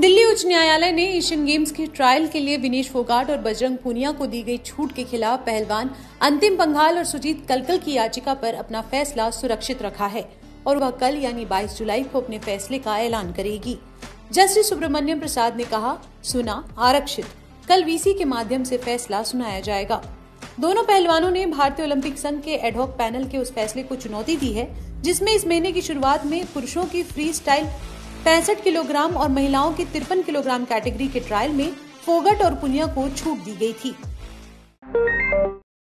दिल्ली उच्च न्यायालय ने एशियन गेम्स के ट्रायल के लिए विनेश फोगाट और बजरंग पूनिया को दी गई छूट के खिलाफ पहलवान अंतिम पंघाल और सुजीत कलकल की याचिका पर अपना फैसला सुरक्षित रखा है और वह कल यानी 22 जुलाई को अपने फैसले का ऐलान करेगी। जस्टिस सुब्रमण्यम प्रसाद ने कहा, सुना, आरक्षित। कल वीसी के माध्यम से फैसला सुनाया जाएगा। दोनों पहलवानों ने भारतीय ओलंपिक संघ के एडहॉक पैनल के उस फैसले को चुनौती दी है, जिसमें इस महीने की शुरुआत में पुरुषों की फ्री स्टाइल पैंसठ किलोग्राम और महिलाओं के तिरपन किलोग्राम कैटेगरी के ट्रायल में फोगट और पुनिया को छूट दी गई थी।